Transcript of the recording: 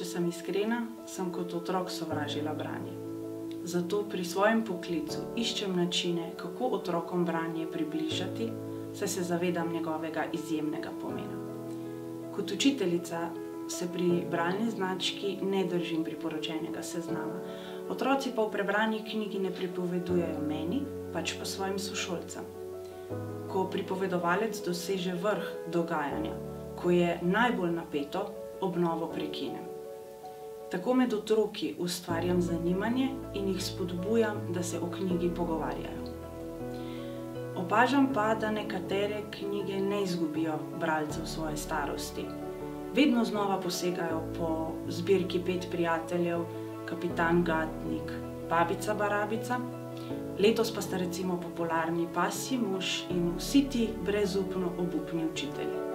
sem iskrena, sem kot otrok sovražila branje. Zato pri svojem poklicu iščem načine, kako otrokom branje približati, saj se zavedam njegovega izjemnega pomena. Kot učiteljica se pri bralni znački ne držim priporočenega seznama. Otroci pa v prebrani knjigi ne pripovedujejo meni, pač pa svojim sošolcem. Ko pripovedovalec doseže vrh dogajanja, ko je najbolj napeto, obnovo prekinem. Tako med otroki ustvarjam zanimanje in jih spodbujam, da se o knjigi pogovarjajo. Opažam pa, da nekatere knjige ne izgubijo bralcev svoje starosti. Vedno znova posegajo po zbirki Pet prijateljev, Kapitan Gatnik, Babica Barabica. Letos pa sta recimo popularni Pasji mož in Vsi ti brezupno obupni učitelji.